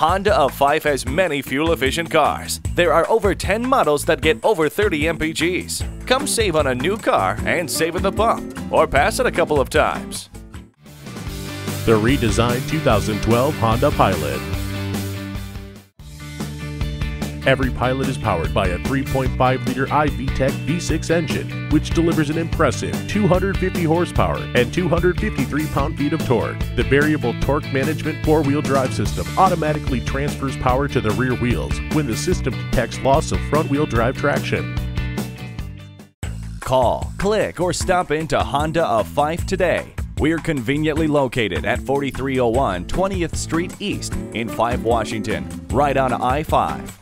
Honda of Fife has many fuel-efficient cars. There are over 10 models that get over 30 mpgs. Come save on a new car and save at the pump, or pass it a couple of times. The redesigned 2012 Honda Pilot. Every Pilot is powered by a 3.5 liter iVTEC V6 engine, which delivers an impressive 250 horsepower and 253 pound feet of torque. The variable torque management four wheel drive system automatically transfers power to the rear wheels when the system detects loss of front wheel drive traction. Call, click, or stop into Honda of Fife today. We're conveniently located at 4301 20th Street East in Fife, Washington, right on I 5.